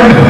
Amen.